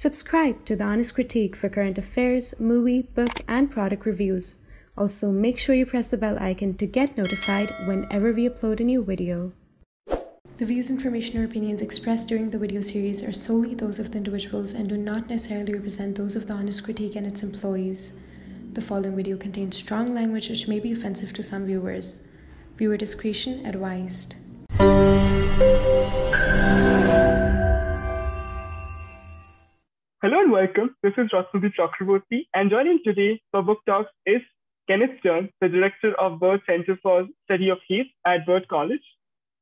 Subscribe to The Honest Critique for current affairs, movie, book, and product reviews. Also, make sure you press the bell icon to get notified whenever we upload a new video. The views, information, or opinions expressed during the video series are solely those of the individuals and do not necessarily represent those of The Honest Critique and its employees. The following video contains strong language which may be offensive to some viewers. Viewer discretion advised. Welcome. This is Ratnadeep Chakraborty, and joining today for Book Talks is Kenneth Stern, the director of Bard Center for Study of Hate at Bard College,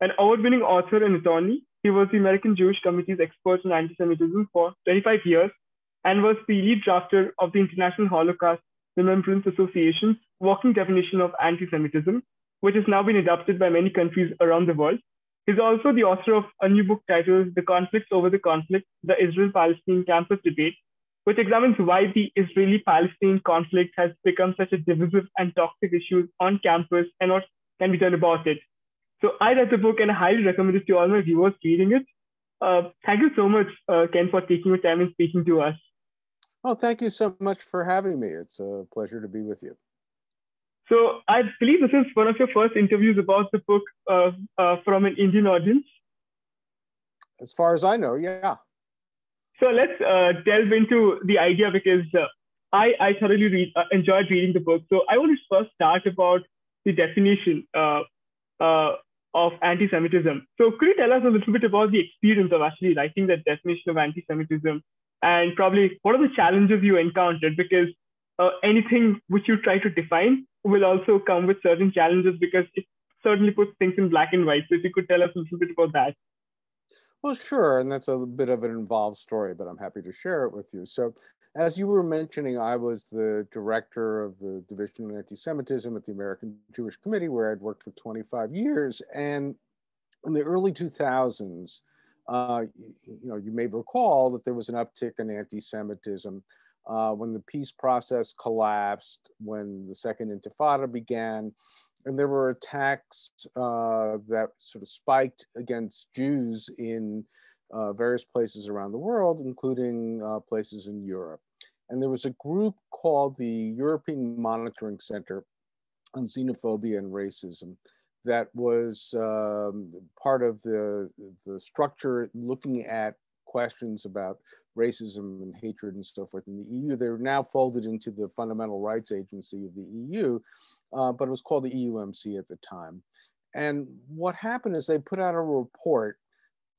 an award-winning author and attorney. He was the American Jewish Committee's expert on anti-Semitism for 25 years and was the lead drafter of the International Holocaust Remembrance Association's working definition of anti-Semitism, which has now been adopted by many countries around the world. He's also the author of a new book titled The Conflicts Over the Conflict, The Israel-Palestine Campus Debate, which examines why the Israeli Palestinian conflict has become such a divisive and toxic issue on campus and what can be done about it. So I read the book and I highly recommend it to all my viewers reading it. Uh, thank you so much, uh, Ken, for taking the time and speaking to us. Oh, thank you so much for having me. It's a pleasure to be with you. So I believe this is one of your first interviews about the book uh, uh, from an Indian audience. As far as I know, yeah. So let's uh, delve into the idea because uh, I, I thoroughly uh, enjoyed reading the book. So I want to first start about the definition uh, of anti-Semitism. So could you tell us a little bit about the experience of actually writing that definition of anti-Semitism and probably what are the challenges you encountered? Because anything which you try to define will also come with certain challenges because it certainly puts things in black and white. So if you could tell us a little bit about that. Well, sure. And that's a bit of an involved story, but I'm happy to share it with you. So as you were mentioning, I was the director of the Division of Anti-Semitism at the American Jewish Committee, where I'd worked for 25 years. And in the early 2000s, uh, you know, you may recall that there was an uptick in anti-Semitism uh, when the peace process collapsed, when the Second Intifada began, and there were attacks uh, that sort of spiked against Jews in uh, various places around the world, including uh, places in Europe. And there was a group called the European Monitoring Center on Xenophobia and Racism that was um, part of the, the structure looking at questions about racism and hatred and so forth in the EU. They're now folded into the Fundamental Rights Agency of the EU, uh, but it was called the EUMC at the time. And what happened is they put out a report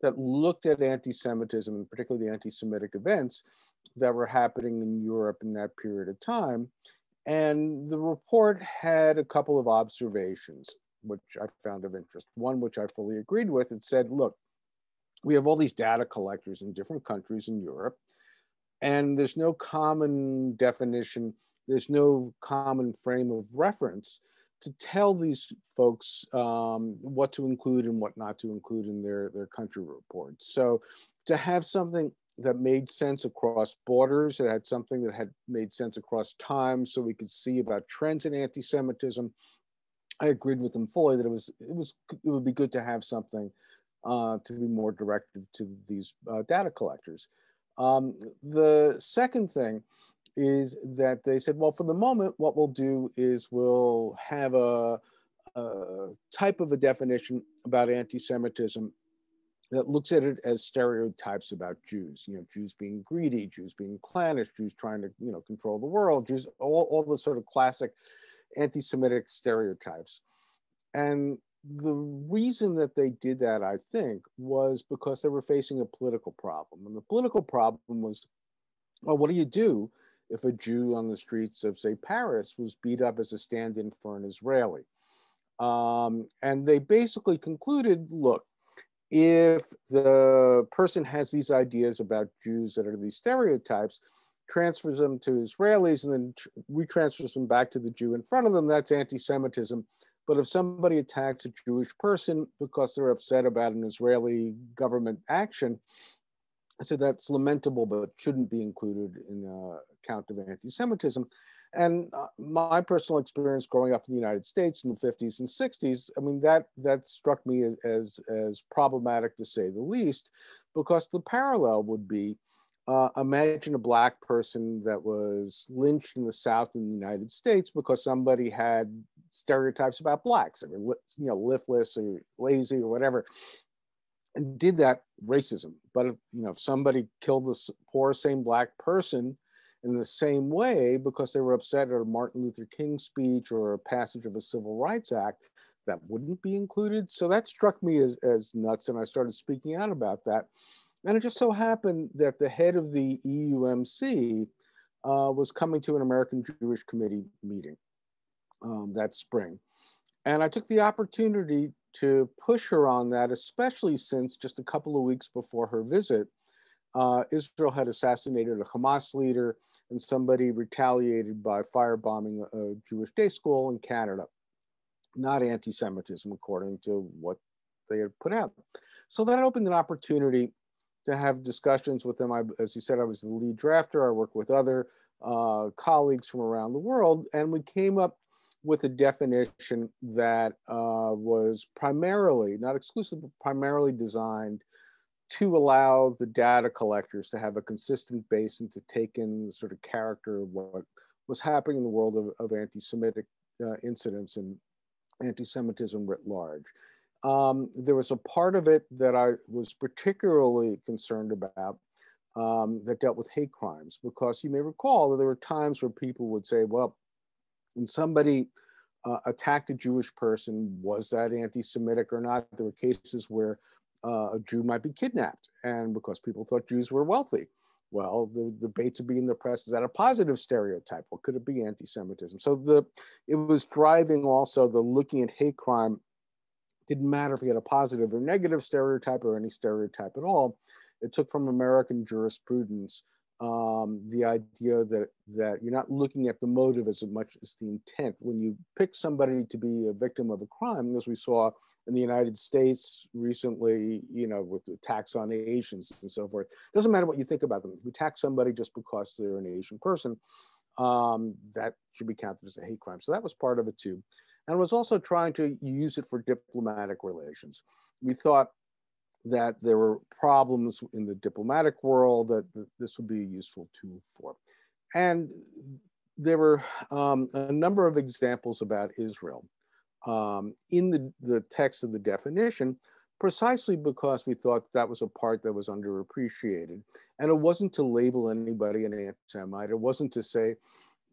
that looked at anti-Semitism and particularly the anti-Semitic events that were happening in Europe in that period of time. And the report had a couple of observations, which I found of interest. One, which I fully agreed with, it said, look, we have all these data collectors in different countries in Europe, and there's no common definition, there's no common frame of reference to tell these folks um, what to include and what not to include in their, their country reports. So to have something that made sense across borders, that had something that had made sense across time so we could see about trends in anti-Semitism, I agreed with them fully that it was, it was, it would be good to have something uh, to be more directed to these uh, data collectors. Um, the second thing is that they said, well, for the moment, what we'll do is we'll have a, a type of a definition about anti-Semitism that looks at it as stereotypes about Jews, you know, Jews being greedy, Jews being clannish, Jews trying to, you know, control the world, Jews, all, all the sort of classic anti-Semitic stereotypes. And the reason that they did that, I think, was because they were facing a political problem. And the political problem was, well, what do you do if a Jew on the streets of, say, Paris was beat up as a stand in for an Israeli? Um, and they basically concluded look, if the person has these ideas about Jews that are these stereotypes, transfers them to Israelis and then retransfers them back to the Jew in front of them, that's anti Semitism but if somebody attacks a Jewish person because they're upset about an Israeli government action, I said that's lamentable, but shouldn't be included in a count of anti-Semitism. And uh, my personal experience growing up in the United States in the 50s and 60s, I mean, that, that struck me as, as, as problematic to say the least, because the parallel would be uh, imagine a black person that was lynched in the South in the United States because somebody had stereotypes about blacks, or, you know, liftless or lazy or whatever, and did that racism. But if, you know, if somebody killed this poor same black person in the same way because they were upset at a Martin Luther King speech or a passage of a Civil Rights Act, that wouldn't be included. So that struck me as, as nuts, and I started speaking out about that. And it just so happened that the head of the EUMC uh, was coming to an American Jewish Committee meeting um, that spring. And I took the opportunity to push her on that, especially since just a couple of weeks before her visit, uh, Israel had assassinated a Hamas leader and somebody retaliated by firebombing a Jewish day school in Canada. Not anti Semitism, according to what they had put out. So that opened an opportunity to have discussions with them. I, as you said, I was the lead drafter. I worked with other uh, colleagues from around the world, and we came up with a definition that uh, was primarily, not exclusively, but primarily designed to allow the data collectors to have a consistent base and to take in the sort of character of what was happening in the world of, of anti-Semitic uh, incidents and anti-Semitism writ large. Um, there was a part of it that I was particularly concerned about um, that dealt with hate crimes, because you may recall that there were times where people would say, well, when somebody uh, attacked a Jewish person, was that anti Semitic or not? There were cases where uh, a Jew might be kidnapped, and because people thought Jews were wealthy. Well, the, the debate to be in the press is that a positive stereotype? Or could it be anti-Semitism? So the it was driving also the looking at hate crime didn't matter if he had a positive or negative stereotype or any stereotype at all. It took from American jurisprudence um, the idea that that you're not looking at the motive as much as the intent. When you pick somebody to be a victim of a crime, as we saw in the United States recently, you know, with attacks on Asians and so forth, doesn't matter what you think about them. If you attack somebody just because they're an Asian person, um, that should be counted as a hate crime. So that was part of it too and was also trying to use it for diplomatic relations. We thought that there were problems in the diplomatic world that this would be a useful tool for. And there were um, a number of examples about Israel um, in the, the text of the definition, precisely because we thought that was a part that was underappreciated. And it wasn't to label anybody an anti-Semite. It wasn't to say,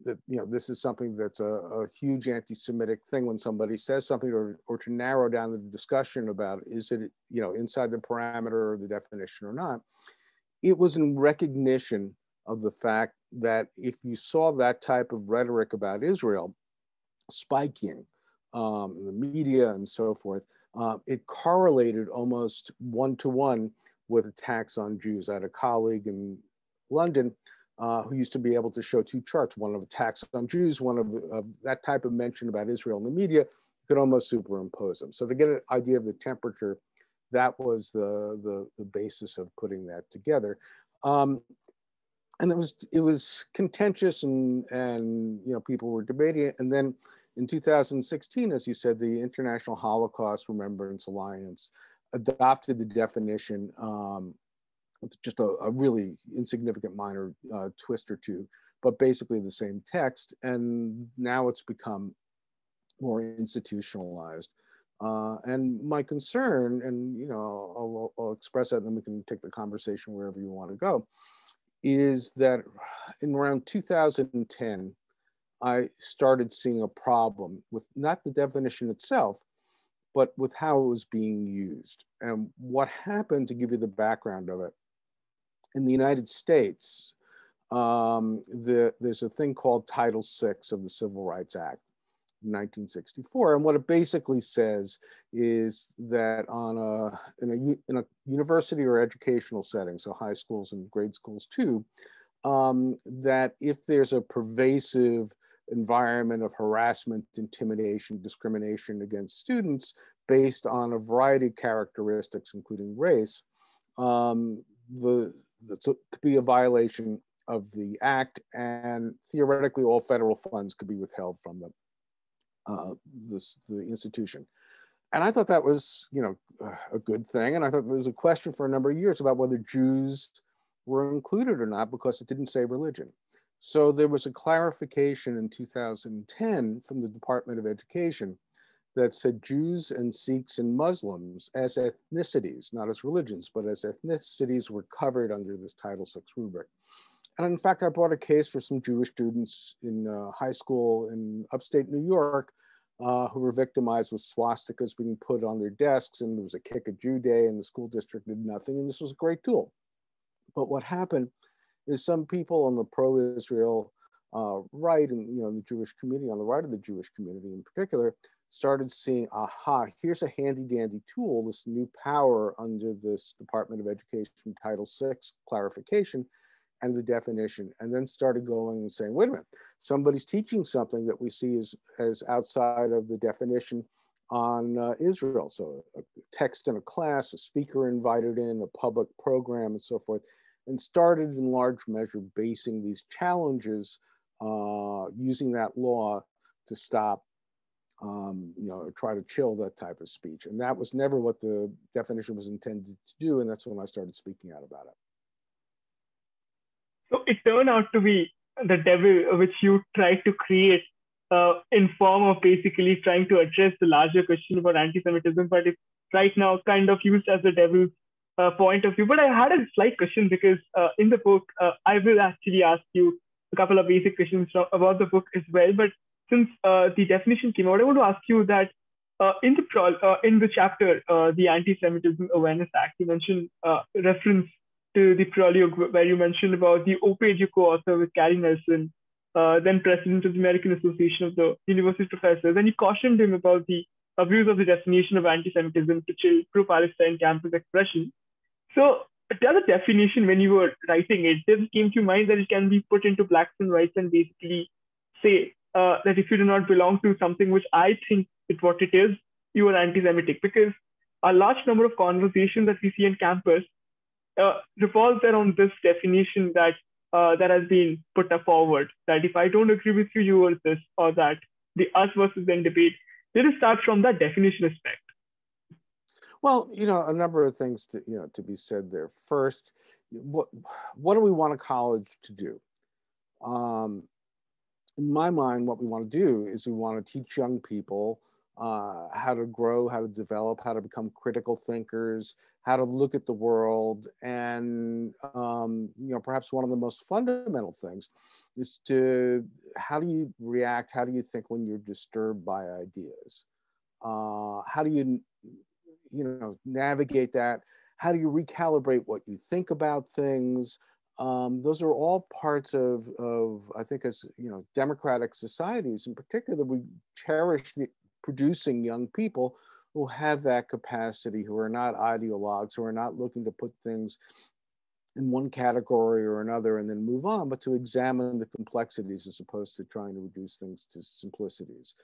that you know this is something that's a, a, huge anti-Semitic thing when somebody says something, or or to narrow down the discussion about is it you know inside the parameter or the definition or not. It was in recognition of the fact that if you saw that type of rhetoric about Israel spiking um, in the media and so forth, uh, it correlated almost one to one with attacks on Jews. I had a colleague in London uh, who used to be able to show two charts, one of attacks on Jews, one of, of that type of mention about Israel in the media, could almost superimpose them. So to get an idea of the temperature, that was the, the, the basis of putting that together. Um, and it was, it was contentious and, and you know, people were debating it. And then in 2016, as you said, the International Holocaust Remembrance Alliance adopted the definition um, just a, a really insignificant minor uh, twist or two, but basically the same text. And now it's become more institutionalized. Uh, and my concern, and you know, I'll, I'll, express that, and then we can take the conversation wherever you want to go, is that in around 2010, I started seeing a problem with not the definition itself, but with how it was being used. And what happened, to give you the background of it, in the United States, um, the, there's a thing called Title VI of the Civil Rights Act. 1964 and what it basically says is that on a in a, in a university or educational setting so high schools and grade schools too um, that if there's a pervasive environment of harassment intimidation discrimination against students based on a variety of characteristics including race um, the that could be a violation of the act, and theoretically, all federal funds could be withheld from the uh, this the institution. And I thought that was, you know, a good thing. And I thought there was a question for a number of years about whether Jews were included or not because it didn't say religion. So there was a clarification in 2010 from the Department of Education that said Jews and Sikhs and Muslims as ethnicities, not as religions, but as ethnicities were covered under this Title VI rubric. And in fact, I brought a case for some Jewish students in uh, high school in upstate New York uh, who were victimized with swastikas being put on their desks, and there was a kick a Jew day, and the school district did nothing, and this was a great tool. But what happened is some people on the pro-Israel uh, right, and you know the Jewish community on the right of the Jewish community in particular, started seeing, aha, here's a handy dandy tool, this new power under this Department of Education Title VI clarification and the definition, and then started going and saying, wait a minute, somebody's teaching something that we see as, as outside of the definition on uh, Israel. So a text in a class, a speaker invited in, a public program and so forth, and started in large measure basing these challenges uh, using that law to stop um, you know, try to chill that type of speech. And that was never what the definition was intended to do. And that's when I started speaking out about it. So it turned out to be the devil which you tried to create uh, in form of basically trying to address the larger question about anti-Semitism, but it's right now kind of used as the devil's uh, point of view. But I had a slight question because uh, in the book, uh, I will actually ask you a couple of basic questions about the book as well. But since uh, the definition came out, I want to ask you that uh, in the pro- uh, in the chapter, uh, the Anti-Semitism Awareness Act, you mentioned uh, reference to the prologue where you mentioned about the op-ed you co-author with Cary Nelson, uh, then president of the American Association of the University Professors, and you cautioned him about the abuse of the definition of anti-Semitism to chill pro-Palestine campus expression. So, tell the definition when you were writing it, did it came to mind that it can be put into blacks and whites and basically say uh, that if you do not belong to something which I think is what it is, you are anti-Semitic. Because a large number of conversations that we see on campus uh, revolves around this definition that uh, that has been put forward. That if I don't agree with you, you are this or that. The us versus them debate. Let us start from that definition aspect. Well, you know, a number of things to you know to be said there. First, what what do we want a college to do? Um, in my mind, what we want to do is we want to teach young people uh, how to grow, how to develop, how to become critical thinkers, how to look at the world, and um, you know perhaps one of the most fundamental things is to how do you react, how do you think when you're disturbed by ideas, uh, how do you you know navigate that, how do you recalibrate what you think about things, um, those are all parts of, of, I think, as you know, democratic societies in particular, we cherish the, producing young people who have that capacity, who are not ideologues, who are not looking to put things in one category or another and then move on, but to examine the complexities as opposed to trying to reduce things to simplicities.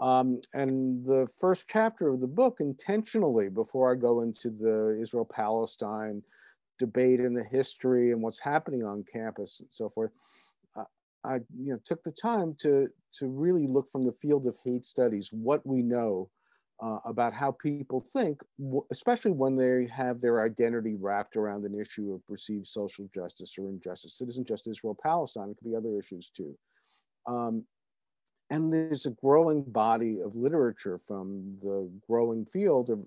Um, and the first chapter of the book, intentionally, before I go into the Israel Palestine debate in the history and what's happening on campus and so forth, uh, I you know took the time to to really look from the field of hate studies what we know uh, about how people think, especially when they have their identity wrapped around an issue of perceived social justice or injustice. It isn't just Israel Palestine; it could be other issues too. Um, and there's a growing body of literature from the growing field of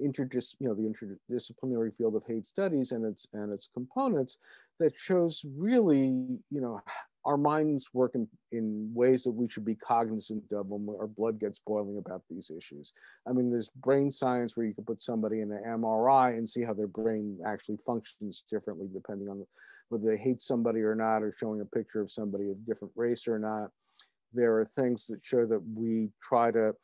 interdis, you know, the interdisciplinary field of hate studies and its and its components that shows really, you know, our minds work in, in ways that we should be cognizant of when our blood gets boiling about these issues. I mean, there's brain science where you can put somebody in an MRI and see how their brain actually functions differently depending on whether they hate somebody or not, or showing a picture of somebody of different race or not. There are things that show that we try to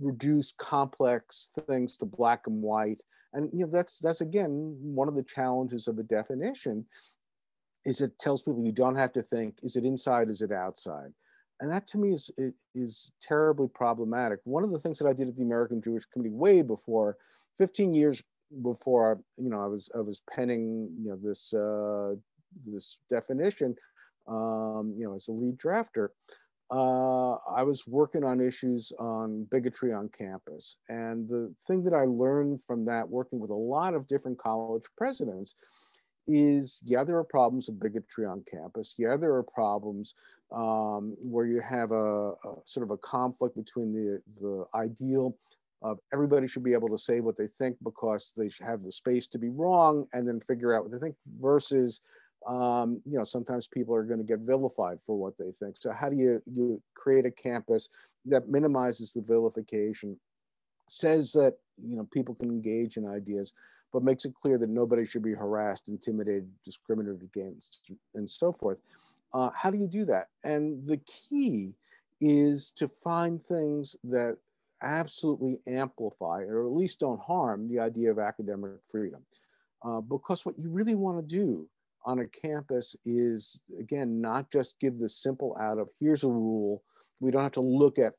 reduce complex things to black and white. And you know, that's that's again one of the challenges of a definition is it tells people you don't have to think, is it inside, is it outside? And that to me is, is terribly problematic. One of the things that I did at the American Jewish Committee way before, 15 years before, you know, I was, I was penning, you know, this, uh, this definition, um, you know, as a lead drafter, uh, I was working on issues on bigotry on campus. And the thing that I learned from that, working with a lot of different college presidents, is yeah, there are problems of bigotry on campus. Yeah, there are problems um, where you have a, a, sort of a conflict between the, the ideal of everybody should be able to say what they think because they should have the space to be wrong and then figure out what they think versus um, you know sometimes people are going to get vilified for what they think so how do you you create a campus that minimizes the vilification says that you know people can engage in ideas but makes it clear that nobody should be harassed intimidated discriminated against and so forth uh, how do you do that and the key is to find things that absolutely amplify or at least don't harm the idea of academic freedom. Uh, because what you really want to do on a campus is, again, not just give the simple out of here's a rule. We don't have to look at,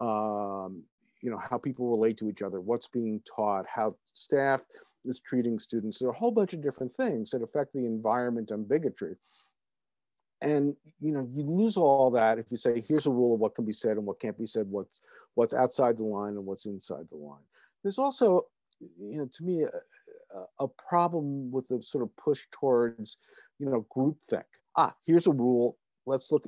um, you know, how people relate to each other, what's being taught, how staff is treating students. There are a whole bunch of different things that affect the environment and bigotry and you know you lose all that if you say here's a rule of what can be said and what can't be said what's what's outside the line and what's inside the line there's also you know to me a, problem with the sort of push towards you know groupthink. Ah here's a rule. Let's look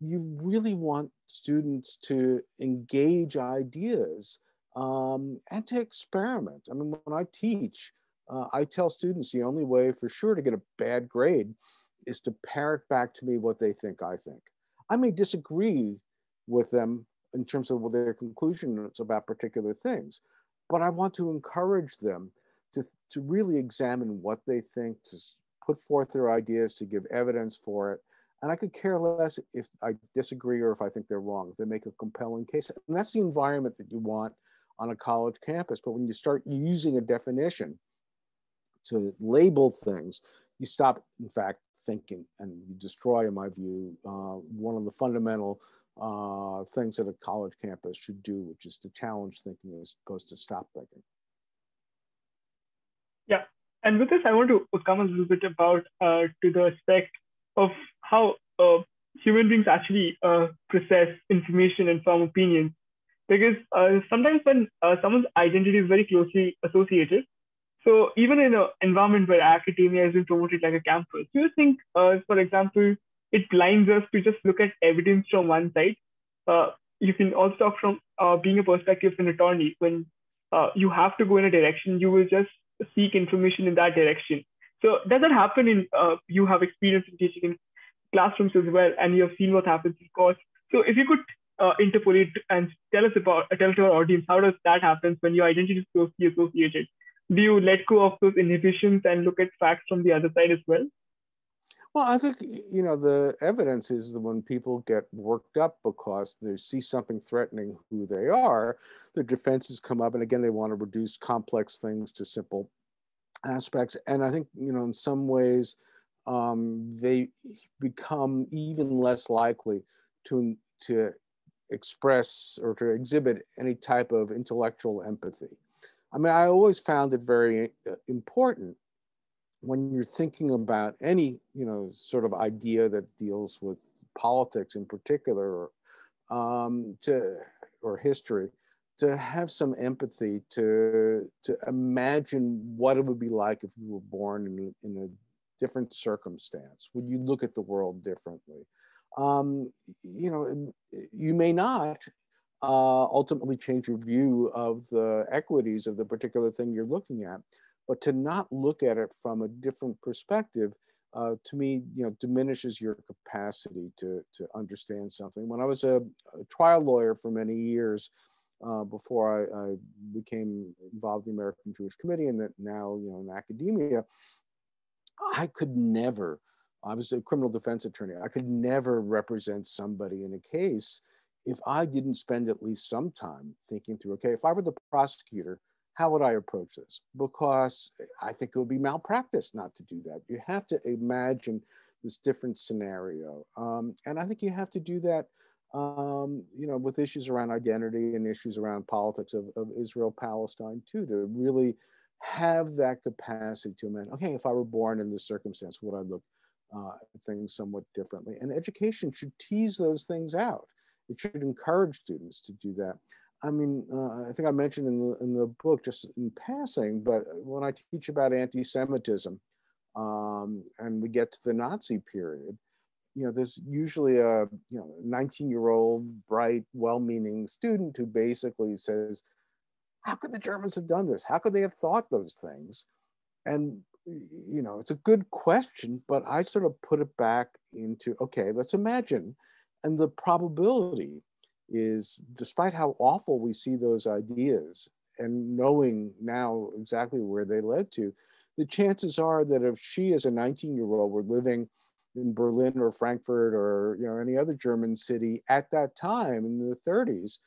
you really want students to engage ideas um, and to experiment. I mean when i teach uh, i tell students the only way for sure to get a bad grade is to parrot back to me what they think I think. I may disagree with them in terms of their conclusions about particular things, but I want to encourage them to, to really examine what they think, to put forth their ideas, to give evidence for it. And I could care less if I disagree or if I think they're wrong, if they make a compelling case. And that's the environment that you want on a college campus. But when you start using a definition to label things, you stop, in fact, thinking and you destroy, in my view, uh, one of the fundamental uh, things that a college campus should do, which is to challenge thinking as opposed to stop thinking. And with this, I want to come a little bit about uh, to the aspect of how uh, human beings actually uh, process information and form opinions. Because uh, sometimes when someone's identity is very closely associated, so even in an environment where academia isn't promoted like a campus, do you think, uh, for example, it blinds us to just look at evidence from one side? Uh, you can also talk from uh, being a perspective of an attorney. When uh, you have to go in a direction, you will just seek information in that direction. So does that happen in, uh, you have experience in teaching in classrooms as well, and you have seen what happens in course. So if you could uh, interpolate and tell us about, tell to our audience, how does that happen when your identity is closely associated? do you let go of those inhibitions and look at facts from the other side as well? Well, I think you know the evidence is that when people get worked up because they see something threatening who they are, their defenses come up, and again they want to reduce complex things to simple aspects. And I think you know in some ways um, they become even less likely to to express or to exhibit any type of intellectual empathy. I mean, I always found it very uh, important when you're thinking about any, you know, sort of idea that deals with politics in particular, um, to or history, to have some empathy, to to imagine what it would be like if you were born in, in a different circumstance. Would you look at the world differently? Um, you know, you may not, uh, ultimately change your view of the equities of the particular thing you're looking at. But to not look at it from a different perspective, uh, to me, you know, diminishes your capacity to, to understand something. When I was a, a trial lawyer for many years, uh, before I, I, became involved in the American Jewish Committee and that now, you know, in academia, I could never, I was a criminal defense attorney, I could never represent somebody in a case if I didn't spend at least some time thinking through, okay, if I were the prosecutor, how would I approach this? Because I think it would be malpractice not to do that. You have to imagine this different scenario. Um, and I think you have to do that, um, you know, with issues around identity and issues around politics of, of Israel, Palestine too, to really have that capacity to imagine, okay, if I were born in this circumstance, would I look uh, things somewhat differently? And education should tease those things out it should encourage students to do that. I mean, uh, I think I mentioned in the, in the book just in passing, but when I teach about anti-Semitism, um, and we get to the Nazi period, you know, there's usually a you know 19 year old bright, well meaning student who basically says, How could the Germans have done this? How could they have thought those things? And you know, it's a good question, but I sort of put it back into okay, let's imagine. And the probability is, despite how awful we see those ideas and knowing now exactly where they led to, the chances are that if she, as a 19 year old, were living in Berlin or Frankfurt or you know any other German city at that time in the 30s,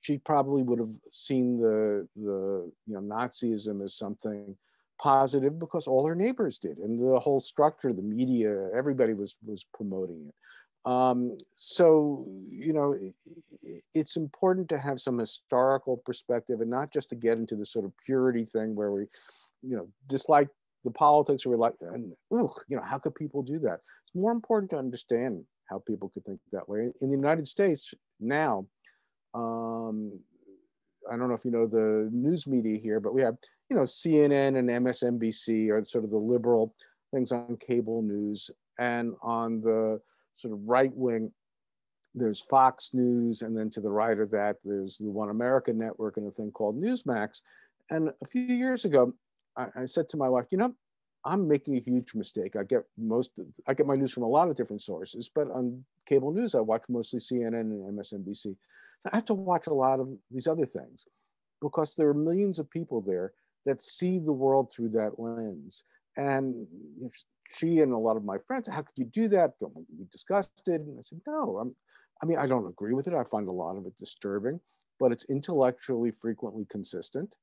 she probably would have seen the the you know Nazism as something positive because all her neighbors did, and the whole structure, the media, everybody was was promoting it. Um, so you know, it's important to have some historical perspective and not just to get into the sort of purity thing where we, you know, dislike the politics or we like, and ugh, you know, how could people do that? It's more important to understand how people could think that way. In the United States now, um, I don't know if you know the news media here, but we have, you know, CNN and MSNBC are sort of the liberal things on cable news. And on the sort of right wing, there's Fox News. And then to the right of that, there's the One America Network and a thing called Newsmax. And a few years ago, I, I said to my wife, you know, I'm making a huge mistake. I get most, I get my news from a lot of different sources, but on cable news, I watch mostly CNN and MSNBC. So I have to watch a lot of these other things because there are millions of people there that see the world through that lens. And she and a lot of my friends, how could you do that? We discussed it. And I said, no, I'm, I mean, I don't agree with it. I find a lot of it disturbing, but it's intellectually frequently consistent.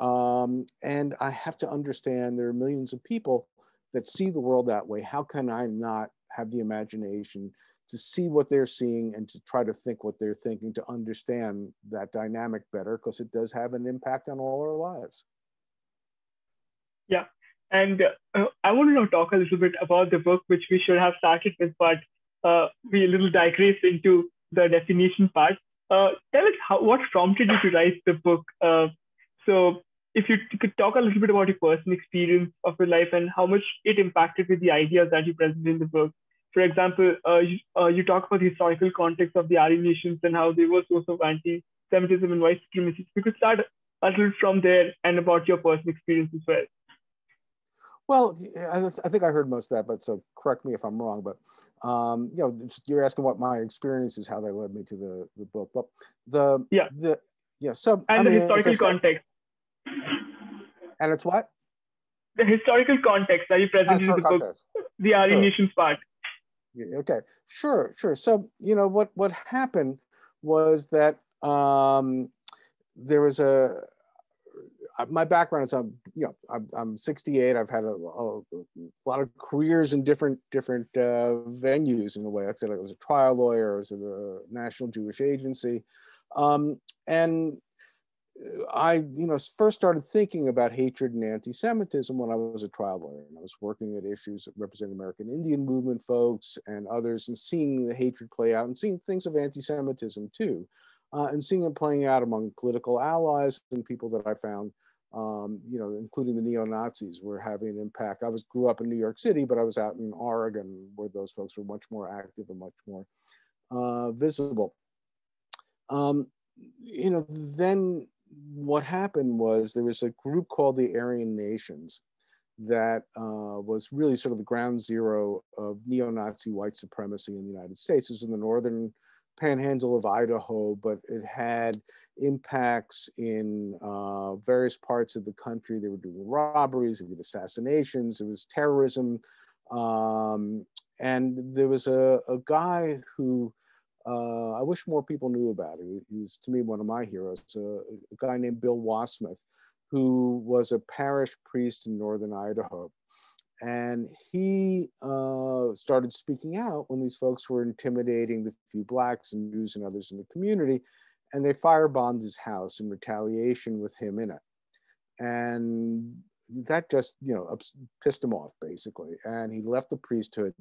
Um, and I have to understand there are millions of people that see the world that way. How can I not have the imagination to see what they're seeing and to try to think what they're thinking to understand that dynamic better because it does have an impact on all our lives. Yeah. And uh, I want to talk a little bit about the book, which we should have started with, but uh, we a little digress into the definition part. Uh, tell us how, what prompted you to write the book. Uh, so, if you could talk a little bit about your personal experience of your life and how much it impacted with the ideas that you present in the book, for example, uh, you, uh, you, talk about the historical context of the Aryan nations and how they were source of anti-Semitism and white supremacy. We could start a little from there and about your personal experience as well. Well, I, think I heard most of that, but so correct me if I'm wrong. But um, you know, you're asking what my experience is, how they led me to the, the book. But the yeah the yeah so and I the mean, historical context. And it's what? The historical context that you presented in the context. book, the Aryan sure. nations part. Okay, sure, sure. So you know what what happened was that um, there was a my background is I'm you know I'm, I'm 68. I've had a, a, a, lot of careers in different different uh, venues in a way. I said I was a trial lawyer. I was at a National Jewish Agency, um, and I, you know, first started thinking about hatred and anti-Semitism when I was a trial lawyer, and I was working at issues representing American Indian movement folks and others, and seeing the hatred play out, and seeing things of anti-Semitism too, uh, and seeing it playing out among political allies and people that I found, um, you know, including the neo Nazis, were having an impact. I was grew up in New York City, but I was out in Oregon, where those folks were much more active and much more uh, visible. Um, you know, then what happened was there was a group called the Aryan Nations that uh, was really sort of the ground zero of neo-Nazi white supremacy in the United States. It was in the northern panhandle of Idaho, but it had impacts in uh, various parts of the country. They were doing robberies, they did assassinations, it was terrorism. Um, and there was a, a guy who uh, I wish more people knew about He, He's to me one of my heroes, a, a guy named Bill Wassmuth, who was a parish priest in northern Idaho. And he uh, started speaking out when these folks were intimidating the few blacks and Jews and others in the community. And they firebombed his house in retaliation with him in it. And that just, you know, pissed him off basically. And he left the priesthood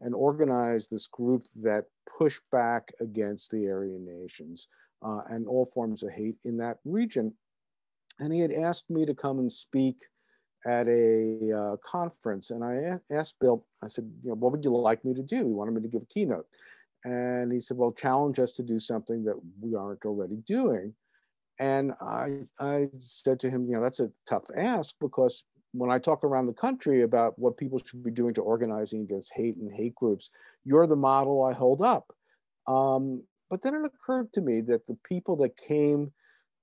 and organized this group that pushed back against the Aryan nations uh, and all forms of hate in that region. And he had asked me to come and speak at a uh, conference, and I asked Bill. I said, "You know, what would you like me to do?" He wanted me to give a keynote, and he said, "Well, challenge us to do something that we aren't already doing." And I, I said to him, "You know, that's a tough ask because when I talk around the country about what people should be doing to organizing against hate and hate groups, you're the model I hold up." Um, but then it occurred to me that the people that came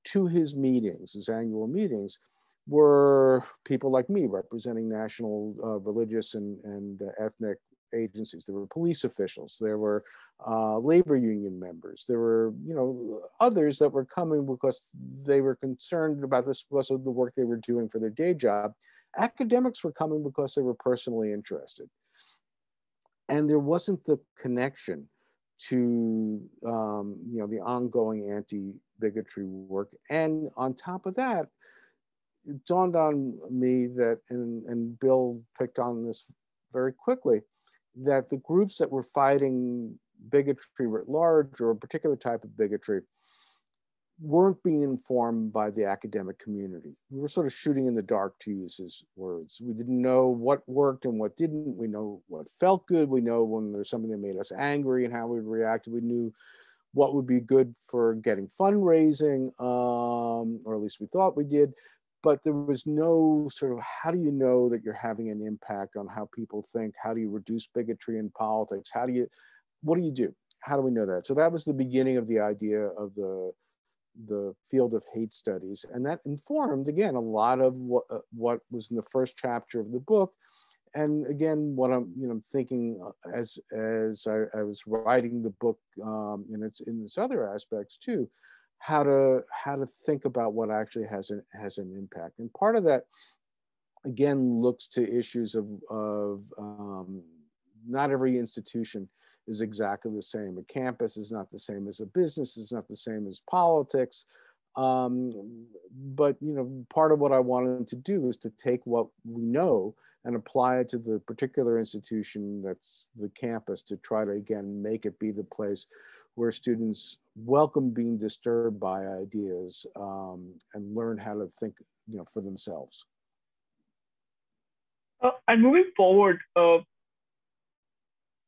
to his meetings, his annual meetings, were people like me representing national uh, religious and, and uh, ethnic agencies. There were police officials. There were uh, labor union members. There were, you know, others that were coming because they were concerned about this because of the work they were doing for their day job. Academics were coming because they were personally interested. And there wasn't the connection to um, you know the ongoing anti-bigotry work and on top of that it dawned on me that and, and bill picked on this very quickly that the groups that were fighting bigotry writ large or a particular type of bigotry weren't being informed by the academic community. We were sort of shooting in the dark, to use his words. We didn't know what worked and what didn't. We know what felt good. We know when there's something that made us angry and how we reacted. We knew what would be good for getting fundraising, um, or at least we thought we did. But there was no sort of how do you know that you're having an impact on how people think? How do you reduce bigotry in politics? How do you, what do you do? How do we know that? So that was the beginning of the idea of the the field of hate studies. And that informed, again, a lot of what, uh, what was in the first chapter of the book. And again, what I'm, you know, thinking uh, as, as I, I was writing the book, um, and it's in this other aspects too, how to, how to think about what actually has an, has an impact. And part of that, again, looks to issues of, of um, not every institution is exactly the same. A campus is not the same as a business, is not the same as politics. Um, but you know, part of what I wanted to do is to take what we know and apply it to the particular institution that's the campus to try to again make it be the place where students welcome being disturbed by ideas um, and learn how to think you know for themselves. Uh, and moving forward, uh,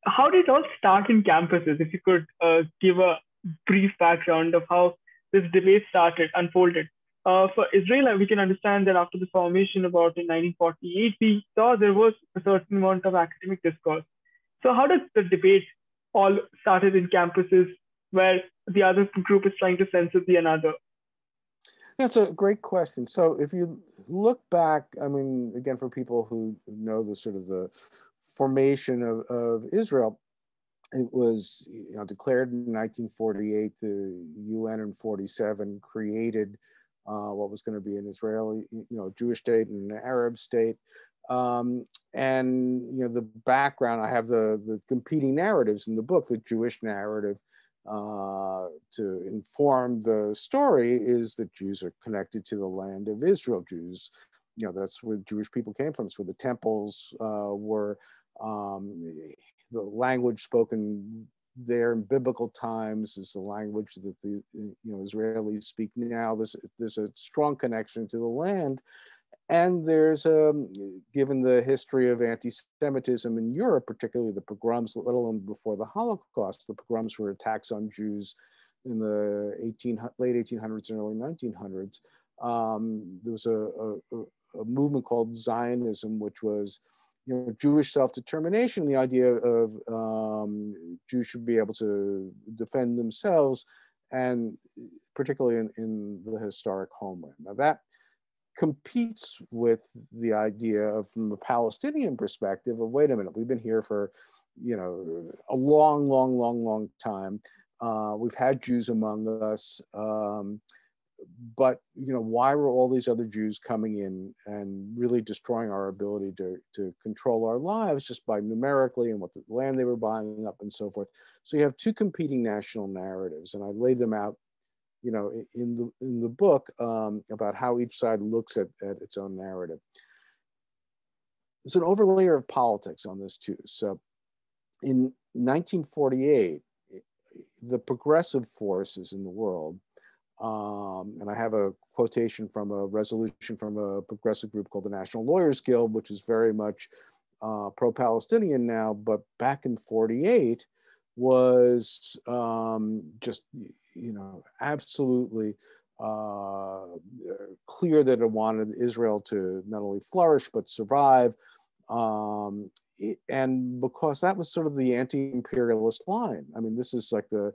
how did it all start in campuses? If you could uh, give a brief background of how this debate started, unfolded. Uh, for Israel, we can understand that after the formation about in 1948, we saw there was a certain amount of academic discourse. So how did the debate all started in campuses where the other group is trying to censor the another? That's a great question. So if you look back, I mean, again, for people who know the sort of the formation of, of Israel, it was you know, declared in 1948. The UN in 47 created uh, what was going to be an Israeli, you know, Jewish state and an Arab state. Um, and you know the background. I have the the competing narratives in the book. The Jewish narrative uh, to inform the story is that Jews are connected to the land of Israel. Jews, you know, that's where Jewish people came from. It's where the temples uh, were um, the language spoken there in biblical times is the language that the you know Israelis speak now. There's there's a strong connection to the land, and there's a um, given the history of anti-Semitism in Europe, particularly the pogroms, let alone before the Holocaust. The pogroms were attacks on Jews in the 18 late 1800s and early 1900s. Um, there was a, a, a movement called Zionism, which was you know, Jewish self-determination, the idea of um, Jews should be able to defend themselves, and particularly in, in the historic homeland. Now that competes with the idea of, from a Palestinian perspective, of wait a minute, we've been here for, you know, a long, long, long, long time. Uh, we've had Jews among us. Um, but you know why were all these other jews coming in and really destroying our ability to, to control our lives just by numerically and what the land they were buying up and so forth so you have two competing national narratives and i laid them out you know in the in the book um, about how each side looks at, at its own narrative. There's an overlayer of politics on this too. So in 1948 the progressive forces in the world Um, and I have a quotation from a resolution from a progressive group called the National Lawyers Guild, which is very much uh, pro-Palestinian now, but back in 48 was um, just, you know, absolutely uh, clear that it wanted Israel to not only flourish, but survive. Um, and because that was sort of the anti-imperialist line. I mean, this is like the,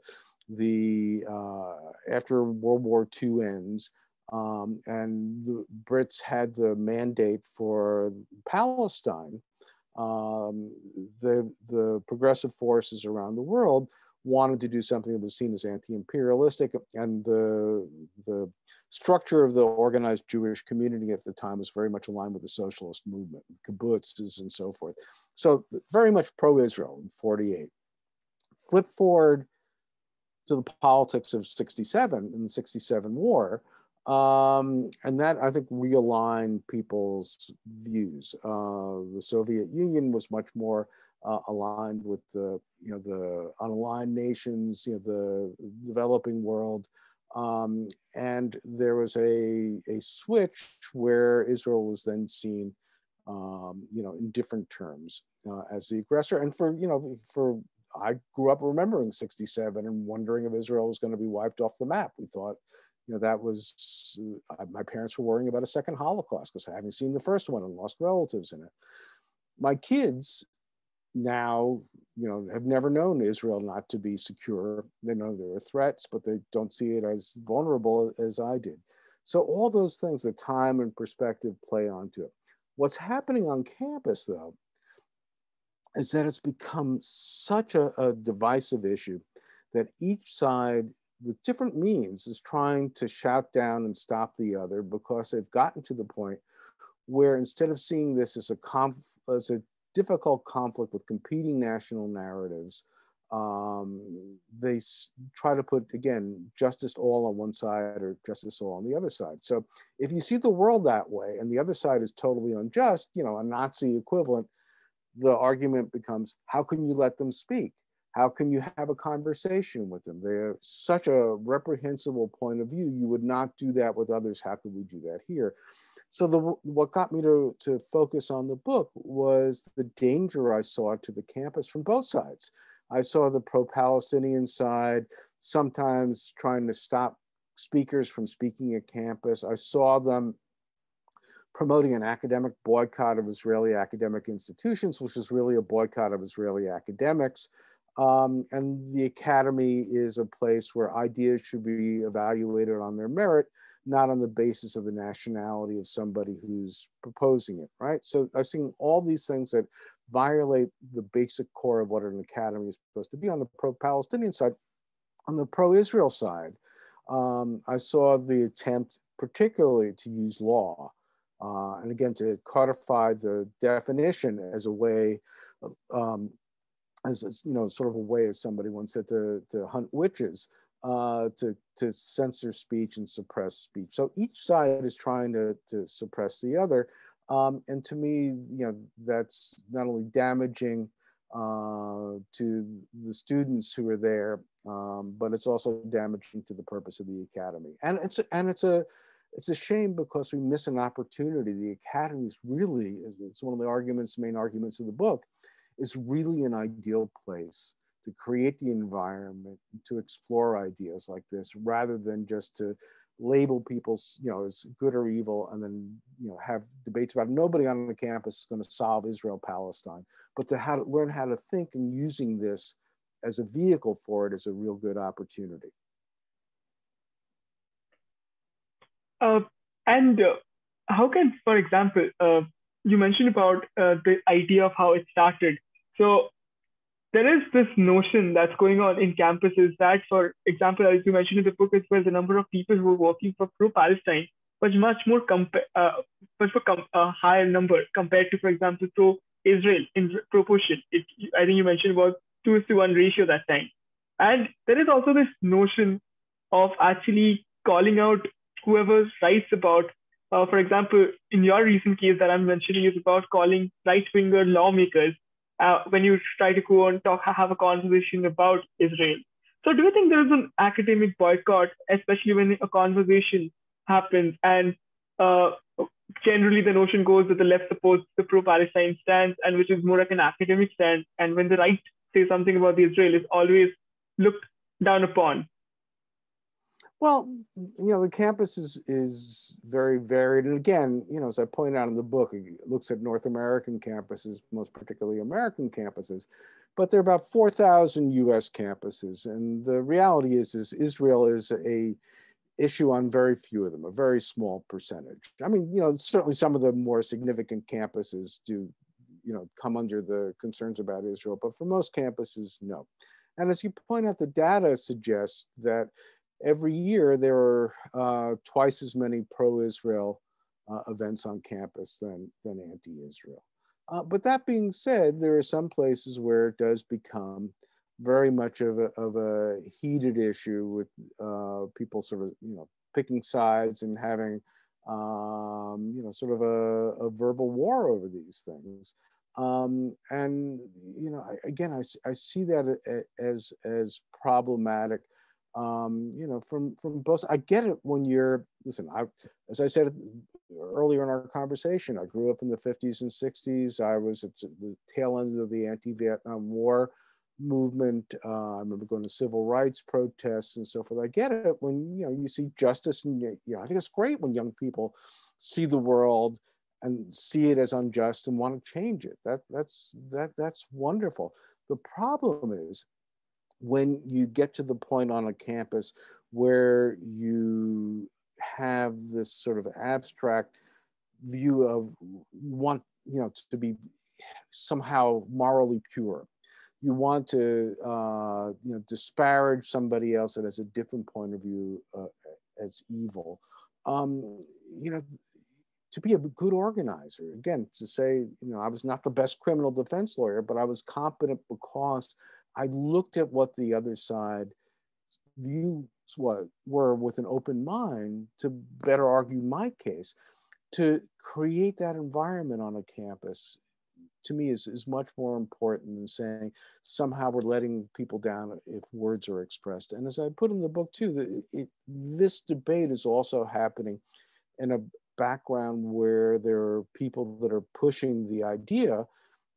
the uh, after World War II ends, um, and the Brits had the mandate for Palestine, um, the, the progressive forces around the world wanted to do something that was seen as anti-imperialistic and the, the structure of the organized Jewish community at the time was very much aligned with the socialist movement, kibbutzes and so forth. So very much pro-Israel in 48. Flip forward to the politics of 67 and the 67 war, um, and that I think realigned people's views. Uh, the Soviet Union was much more uh, aligned with the you know the unaligned nations, you know the developing world, um, and there was a a switch where Israel was then seen, um, you know, in different terms uh, as the aggressor, and for you know for I grew up remembering 67 and wondering if Israel was going to be wiped off the map. We thought know, that was, uh, my parents were worrying about a second Holocaust because I haven't seen the first one and lost relatives in it. My kids now, you know, have never known Israel not to be secure. They know there are threats, but they don't see it as vulnerable as I did. So all those things, the time and perspective play onto it. What's happening on campus, though, is that it's become such a, a divisive issue that each side with different means is trying to shout down and stop the other because they've gotten to the point where instead of seeing this as a as a difficult conflict with competing national narratives, um, they try to put again justice all on one side or justice all on the other side. So if you see the world that way and the other side is totally unjust, you know, a Nazi equivalent, the argument becomes how can you let them speak? How can you have a conversation with them? They're such a reprehensible point of view. You would not do that with others. How could we do that here? So the what got me to, to focus on the book was the danger I saw to the campus from both sides. I saw the pro-Palestinian side sometimes trying to stop speakers from speaking at campus. I saw them promoting an academic boycott of Israeli academic institutions, which is really a boycott of Israeli academics. Um, and the academy is a place where ideas should be evaluated on their merit, not on the basis of the nationality of somebody who's proposing it, right? So I've seen all these things that violate the basic core of what an academy is supposed to be on the pro-Palestinian side. On the pro-Israel side, um, I saw the attempt particularly to use law, uh, and again, to codify the definition as a way um, as, you know, sort of a way, as somebody once said, to, to hunt witches, uh, to, to censor speech and suppress speech. So each side is trying to, to suppress the other. Um, and to me, you know, that's not only damaging uh, to the students who are there, um, but it's also damaging to the purpose of the academy. And it's and it's a it's a shame because we miss an opportunity. The academy is really it's one of the arguments, main arguments of the book, is really an ideal place to create the environment to explore ideas like this rather than just to label people you know as good or evil and then you know have debates about it. nobody on the campus is going to solve israel palestine but to how to learn how to think and using this as a vehicle for it is a real good opportunity uh, and uh, how can for example uh, you mentioned about uh, the idea of how it started. So there is this notion that's going on in campuses that, for example, as you mentioned in the book as well, the number of people who are working for pro-Palestine was much more compa- uh, much more com- a higher number compared to, for example, pro-Israel in proportion. It, I think you mentioned about two to one ratio that time. And there is also this notion of actually calling out whoever writes about uh, for example, in your recent case that I'm mentioning is about calling right-winger lawmakers uh, when you try to go and talk, have a conversation about Israel. So, do you think there is an academic boycott, especially when a conversation happens and uh, generally the notion goes that the left supports the pro-Palestine stance and which is more like an academic stance, and when the right says something about the Israel, is always looked down upon. Well, you know, the campus is is very varied, and again, you know, as I point out in the book, it looks at North American campuses, most particularly American campuses, but there are about four thousand U.S. campuses, and the reality is, is Israel is a issue on very few of them, a very small percentage. I mean, you know, certainly some of the more significant campuses do, you know, come under the concerns about Israel, but for most campuses, no. And as you point out, the data suggests that every year there are uh, twice as many pro-Israel uh, events on campus than, than anti-Israel. Uh, but that being said, there are some places where it does become very much of a, of a heated issue with uh, people sort of, you know, picking sides and having, um, you know, sort of a, a, verbal war over these things. Um, and, you know, I, again, I, I see that as, as problematic, um, you know, from, from both, I get it when you're, listen, I, as I said earlier in our conversation, I grew up in the 50s and 60s. I was at the tail end of the anti-Vietnam War movement. Uh, I remember going to civil rights protests and so forth. I get it when you know you see justice, and you know I think it's great when young people see the world and see it as unjust and want to change it. That that's that that's wonderful. The problem is when you get to the point on a campus where you have this sort of abstract view of want you know to be somehow morally pure you want to uh, you know disparage somebody else that has a different point of view uh, as evil. Um, you know, to be a good organizer. Again, to say you know I was not the best criminal defense lawyer, but I was competent because I looked at what the other side views what were with an open mind to better argue my case. To create that environment on a campus to me is, is much more important than saying somehow we're letting people down if words are expressed. And as I put in the book too, it, this debate is also happening in a background where there are people that are pushing the idea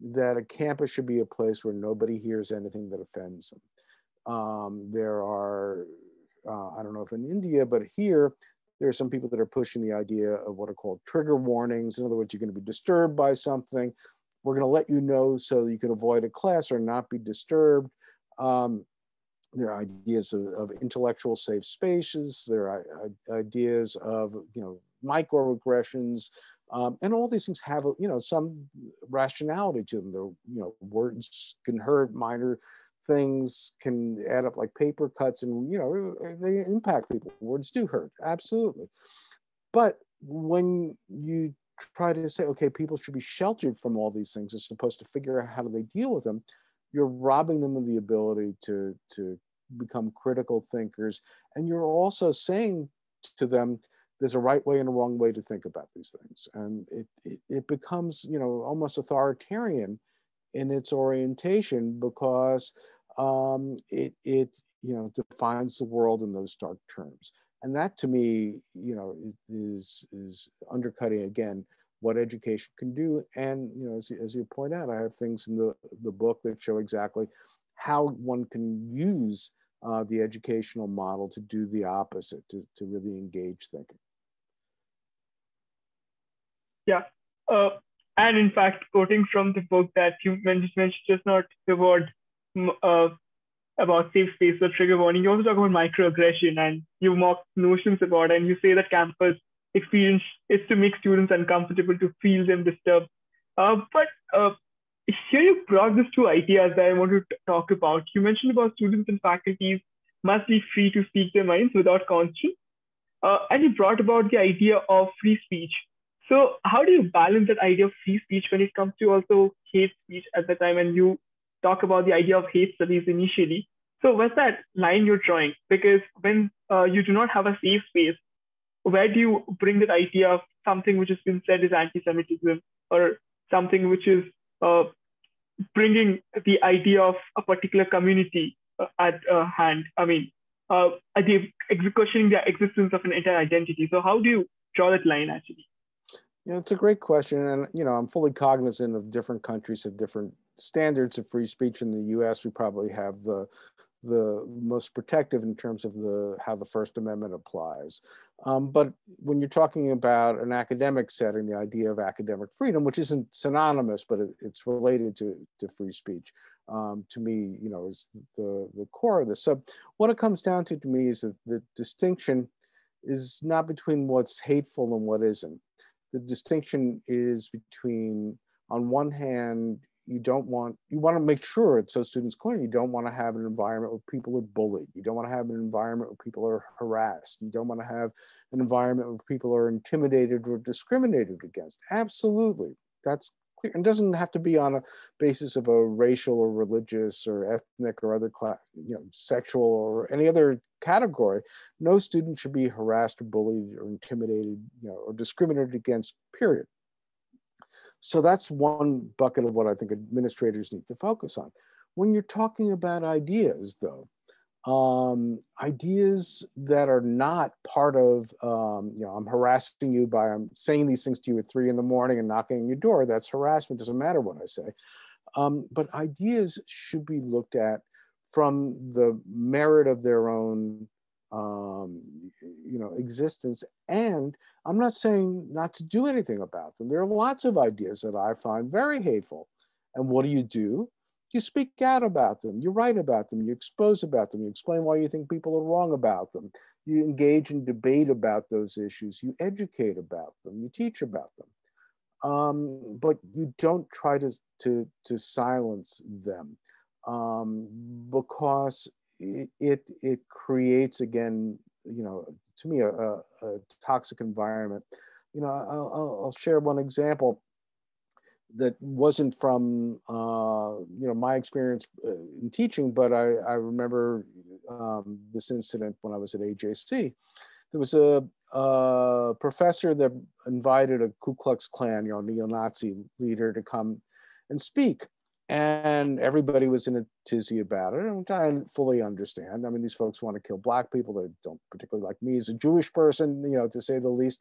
that a campus should be a place where nobody hears anything that offends them. Um, there are, uh, I don't know if in India, but here, there are some people that are pushing the idea of what are called trigger warnings. In other words, you're going to be disturbed by something. We're going to let you know so you can avoid a class or not be disturbed. Um, there are ideas of, of, intellectual safe spaces. There are ideas of, you know, microaggressions. Um, and all these things have, you know, some rationality to them. The, you know, words can hurt, minor things can add up like paper cuts and, you know, they impact people. Words do hurt, absolutely. But when you try to say, okay, people should be sheltered from all these things as opposed to figure out how do they deal with them, you're robbing them of the ability to, to become critical thinkers. And you're also saying to them, there's a right way and a wrong way to think about these things. And it, it, it becomes, you know, almost authoritarian in its orientation because um, it, it, you know, defines the world in those dark terms. And that to me you know is is undercutting again what education can do. And you know as, as you point out i have things in the the book that show exactly how one can use uh, the educational model to do the opposite to, to really engage thinking yeah uh, and in fact quoting from the book that you mentioned just not the word uh, about safe space or trigger warning, you also talk about microaggression and you mock notions about it, and you say that campus experience is to make students uncomfortable to feel them disturbed. Uh, but uh, here you brought these two ideas that I want to talk about. You mentioned about students and faculties must be free to speak their minds without constraint. Uh, and you brought about the idea of free speech. So how do you balance that idea of free speech when it comes to also hate speech at the time? And you talk about the idea of hate studies initially. So what's that line you're drawing? Because when uh, you do not have a safe space, where do you bring that idea of something which has been said is anti-Semitism or something which is uh, bringing the idea of a particular community uh, at uh, hand. I mean, uh, questioning the existence of an entire identity. So how do you draw that line actually? Yeah, it's a great question, and you know, I'm fully cognizant of different countries have different standards of free speech. In the U.S., we probably have the the most protective in terms of the how the First Amendment applies. Um, but when you're talking about an academic setting, the idea of academic freedom, which isn't synonymous, but it, it's related to, to free speech, um, to me, you know, is the, the core of this. So what it comes down to to me is that the distinction is not between what's hateful and what isn't. The distinction is between, on one hand, you don't want you want to make sure it's so students clear you don't want to have an environment where people are bullied. You don't want to have an environment where people are harassed. You don't want to have an environment where people are intimidated or discriminated against. Absolutely. That's clear and doesn't have to be on a basis of a racial or religious or ethnic or other class you know sexual or any other category no student should be harassed or bullied or intimidated you know or discriminated against period so that's one bucket of what I think administrators need to focus on. When you're talking about ideas, though, um, ideas that are not part of, um, you know, I'm harassing you by I'm saying these things to you at three in the morning and knocking on your door. That's harassment. Doesn't matter what I say. Um, but ideas should be looked at from the merit of their own, um, you know, existence and I'm not saying not to do anything about them. There are lots of ideas that I find very hateful. And what do you do? You speak out about them. You write about them. You expose about them. You explain why you think people are wrong about them. You engage in debate about those issues. You educate about them. You teach about them. Um, but you don't try to, to, to silence them um, because it, it, it creates, again, you know, to me, a, a, a toxic environment. You know, I'll, I'll, share one example that wasn't from uh, you know my experience uh, in teaching, but I, I remember um, this incident when I was at AJC. There was a, a, professor that invited a Ku Klux Klan, you know, neo-Nazi leader to come and speak, and everybody was in a tizzy about it, which I fully understand. I mean, these folks want to kill black people. They don't particularly like me as a Jewish person, you know, to say the least.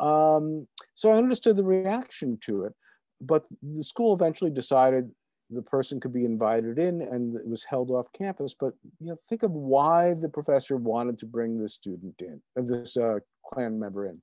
Um, so I understood the reaction to it, but the school eventually decided the person could be invited in and it was held off campus. But you know, think of why the professor wanted to bring this student in, this uh, Klan member in.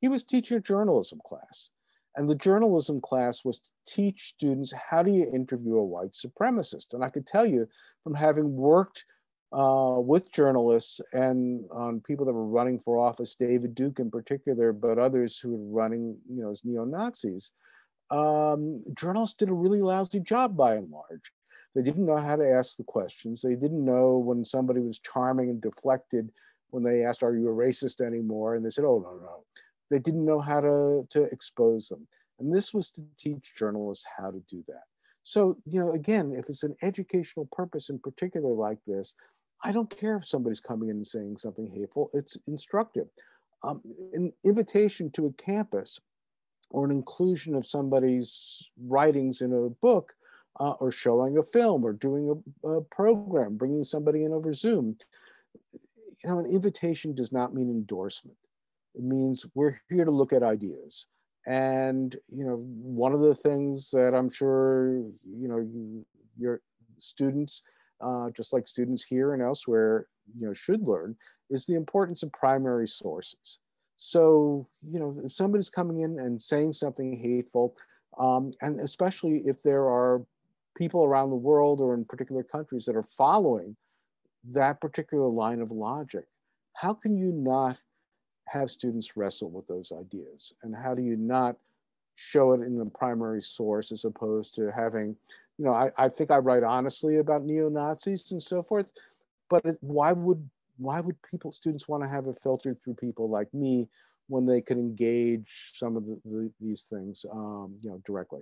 He was teaching a journalism class and the journalism class was to teach students how do you interview a white supremacist. And I could tell you from having worked uh, with journalists and on people that were running for office, David Duke in particular, but others who were running, you know, as neo-Nazis, um, journalists did a really lousy job by and large. They didn't know how to ask the questions. They didn't know when somebody was charming and deflected when they asked, are you a racist anymore? And they said, oh, no, no. They didn't know how to, to expose them. And this was to teach journalists how to do that. So, you know, again, if it's an educational purpose in particular like this, I don't care if somebody's coming in and saying something hateful, it's instructive. Um, an invitation to a campus or an inclusion of somebody's writings in a book uh, or showing a film or doing a, a, program, bringing somebody in over Zoom. You know, an invitation does not mean endorsement. It means we're here to look at ideas. And you know, one of the things that I'm sure you know you, your students, uh, just like students here and elsewhere, you know, should learn is the importance of primary sources. So you know, if somebody's coming in and saying something hateful, um, and especially if there are people around the world or in particular countries that are following that particular line of logic, how can you not have students wrestle with those ideas? And how do you not show it in the primary source as opposed to having, you know, I, I think I write honestly about neo-Nazis and so forth, but why would why would people students want to have it filtered through people like me when they can engage some of the, the, these things, um, you know, directly?